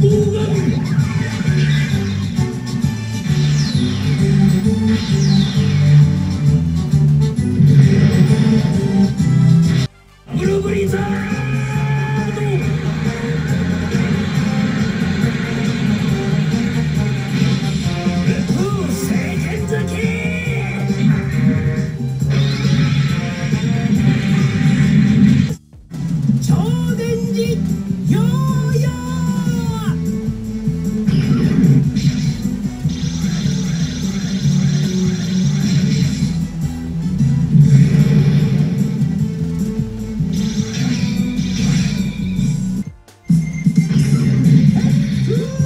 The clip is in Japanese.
ブルーグリーンさん Woo!